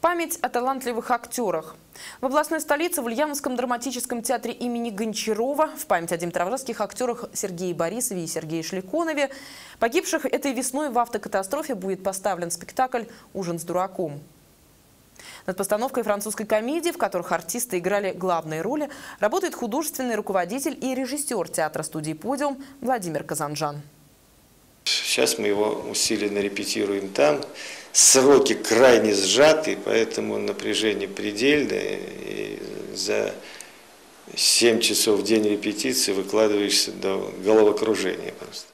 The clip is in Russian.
память о талантливых актерах. В областной столице в Ульяновском драматическом театре имени Гончарова в память о димитровских актерах Сергее Борисове и Сергее Шликонове, погибших этой весной в автокатастрофе, будет поставлен спектакль «Ужин с дураком». Над постановкой французской комедии, в которых артисты играли главные роли, работает художественный руководитель и режиссер театра-студии «Подиум» Владимир Казанжан. Сейчас мы его усиленно репетируем там. Сроки крайне сжаты, поэтому напряжение предельное. И за 7 часов в день репетиции выкладываешься до головокружения просто.